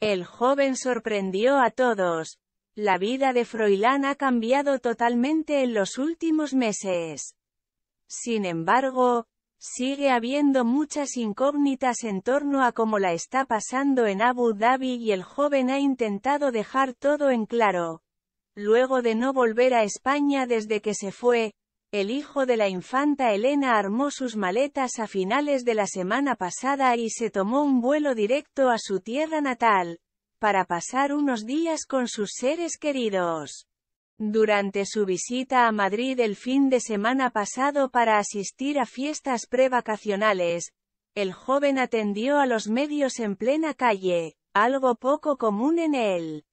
El joven sorprendió a todos. La vida de Froilán ha cambiado totalmente en los últimos meses. Sin embargo, sigue habiendo muchas incógnitas en torno a cómo la está pasando en Abu Dhabi y el joven ha intentado dejar todo en claro. Luego de no volver a España desde que se fue, el hijo de la infanta Elena armó sus maletas a finales de la semana pasada y se tomó un vuelo directo a su tierra natal, para pasar unos días con sus seres queridos. Durante su visita a Madrid el fin de semana pasado para asistir a fiestas prevacacionales, el joven atendió a los medios en plena calle, algo poco común en él.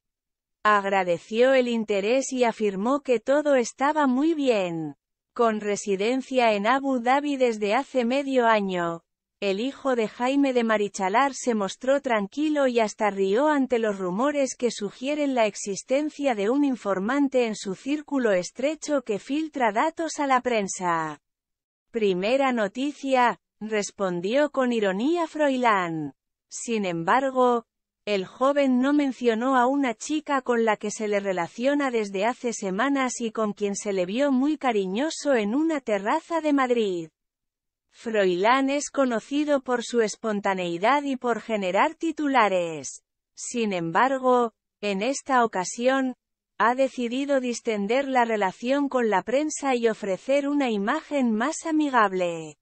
Agradeció el interés y afirmó que todo estaba muy bien con residencia en Abu Dhabi desde hace medio año. El hijo de Jaime de Marichalar se mostró tranquilo y hasta rió ante los rumores que sugieren la existencia de un informante en su círculo estrecho que filtra datos a la prensa. Primera noticia, respondió con ironía Froilán. Sin embargo, el joven no mencionó a una chica con la que se le relaciona desde hace semanas y con quien se le vio muy cariñoso en una terraza de Madrid. Froilán es conocido por su espontaneidad y por generar titulares. Sin embargo, en esta ocasión, ha decidido distender la relación con la prensa y ofrecer una imagen más amigable.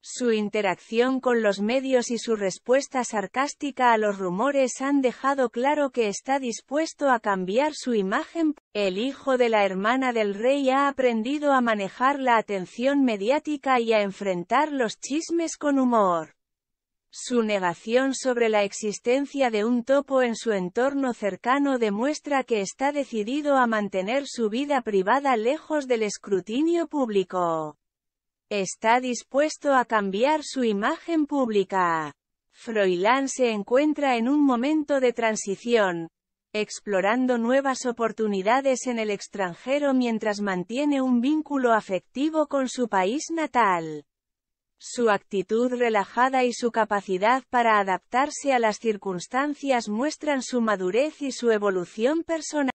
Su interacción con los medios y su respuesta sarcástica a los rumores han dejado claro que está dispuesto a cambiar su imagen. El hijo de la hermana del rey ha aprendido a manejar la atención mediática y a enfrentar los chismes con humor. Su negación sobre la existencia de un topo en su entorno cercano demuestra que está decidido a mantener su vida privada lejos del escrutinio público. Está dispuesto a cambiar su imagen pública. Froilán se encuentra en un momento de transición, explorando nuevas oportunidades en el extranjero mientras mantiene un vínculo afectivo con su país natal. Su actitud relajada y su capacidad para adaptarse a las circunstancias muestran su madurez y su evolución personal.